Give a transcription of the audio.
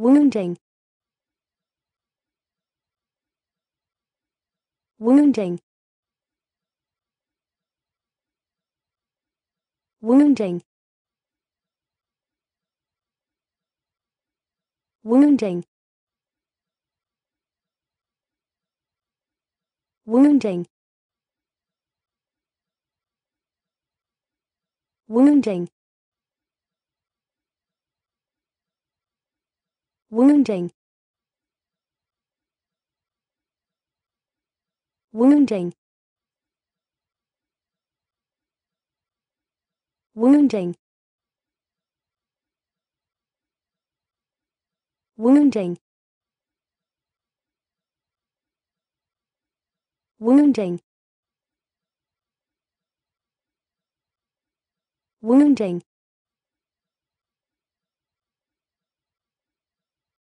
wounding. Wounding. Wounding. Wounding. Wounding. Wounding wounding. Wounding. Wounding. Wounding. Wounding. Wounding